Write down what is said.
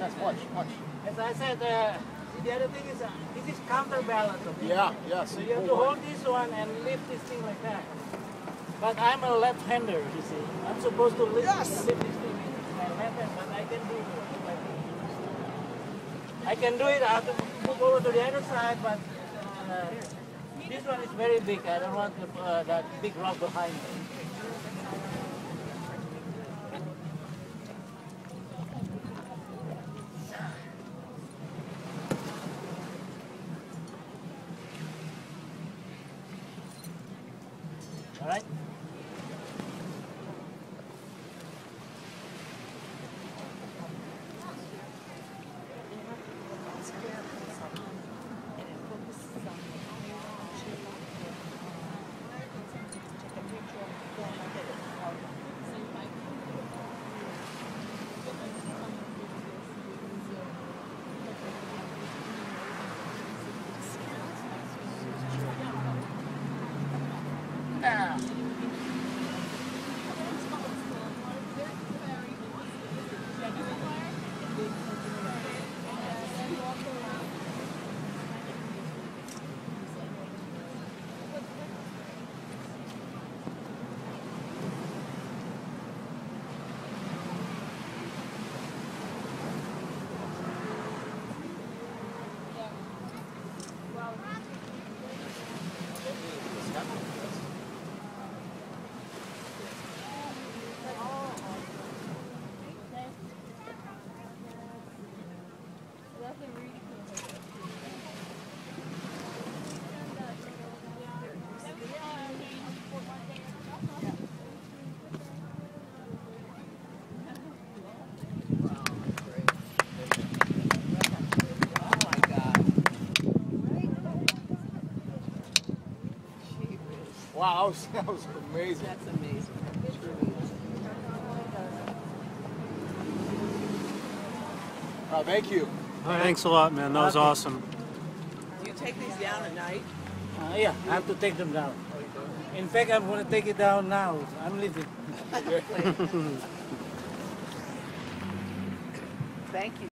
Yes, watch, watch. As I said, uh, the other thing is, uh, this is counterbalance. Okay? Yeah, yeah. So you have to hold this one and lift this thing like that. But I'm a left-hander, you see. I'm supposed to lift, Yes. lift this thing with my left hand, but I can do it. I can do it. I have to move over to the other side, but uh, this one is very big. I don't want the, uh, that big rock behind me. All right. Wow, that was, that was amazing. That's amazing. It truly. Thank you. Thanks a lot, man. That was awesome. Do you take these down at night? Uh, yeah, I have to take them down. In fact, I'm going to take it down now. I'm leaving. Thank you.